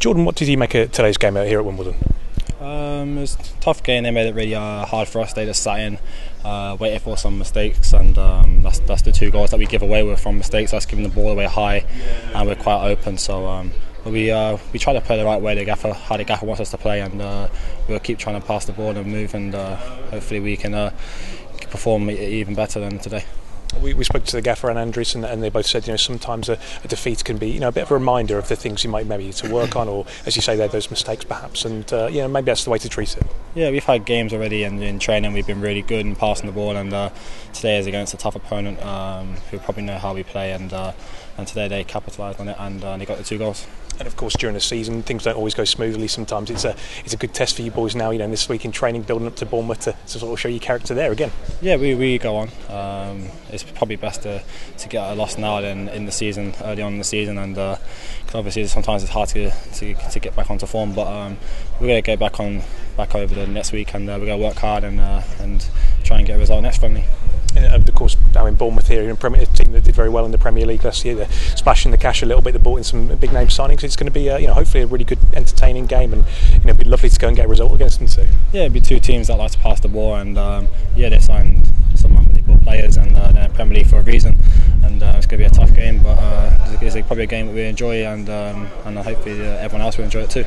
Jordan, what did you make of today's game out here at Wimbledon? Um, it was a tough game. They made it really uh, hard for us. They just sat in, uh, waited for some mistakes, and um, that's that's the two goals that we give away were from mistakes. Us giving the ball away high, and we're quite open. So um, we uh, we try to play the right way. The gaffer, how the gaffer wants us to play, and uh, we'll keep trying to pass the ball and move, and uh, hopefully we can uh, perform even better than today. We, we spoke to the gaffer and Andries, and, and they both said, you know, sometimes a, a, defeat can be, you know, a bit of a reminder of the things you might maybe need to work on, or as you say, there those mistakes perhaps, and uh, you know, maybe that's the way to treat it. Yeah, we've had games already, and in training we've been really good in passing the ball, and uh, today is against a tough opponent um, who probably know how we play, and uh, and today they capitalised on it, and uh, they got the two goals. And of course, during the season, things don't always go smoothly. Sometimes it's a it's a good test for you boys now. You know, this week in training, building up to Bournemouth to, to sort of show your character there again. Yeah, we, we go on. Um, it's probably best to, to get a loss now than in the season, early on in the season, and uh, obviously sometimes it's hard to, to, to get back onto form. But um, we're going to get back on back over the next week, and uh, we're going to work hard and uh, and try and get a result next friendly. And of course, I mean Bournemouth here, a Premier team that did very well in the Premier League last year. They're splashing the cash a little bit. They bought in some big name signings. It's going to be, uh, you know, hopefully a really good, entertaining game, and you know, it'd be lovely to go and get a result against them too. Yeah, it'd be two teams that like to pass the ball, and um, yeah, they signed some unbelievable players, and uh, they're in Premier League for a reason. And uh, it's going to be a tough game, but uh, it's probably a game that we enjoy, and um, and hopefully uh, everyone else will enjoy it too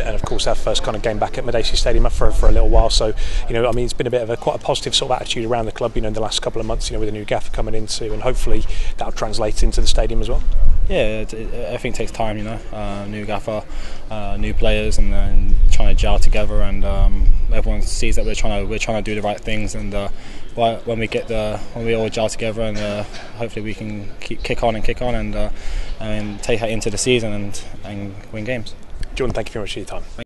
and of course our first kind of game back at Madejski Stadium for, for a little while. So you know, I mean, it's been a bit of a quite a positive sort of attitude around the club. You know, in the last couple of months, you know, with a new gaffer coming into, and hopefully that'll translate into the stadium as well. Yeah, it, it, everything takes time. You know, uh, new gaffer, uh, new players, and then trying to gel together, and um, everyone sees that we're trying to we're trying to do the right things, and uh, when we get the when we all gel together, and uh, hopefully we can keep, kick on and kick on, and uh, and take that into the season and and win games. Jordan, thank you very much for your time.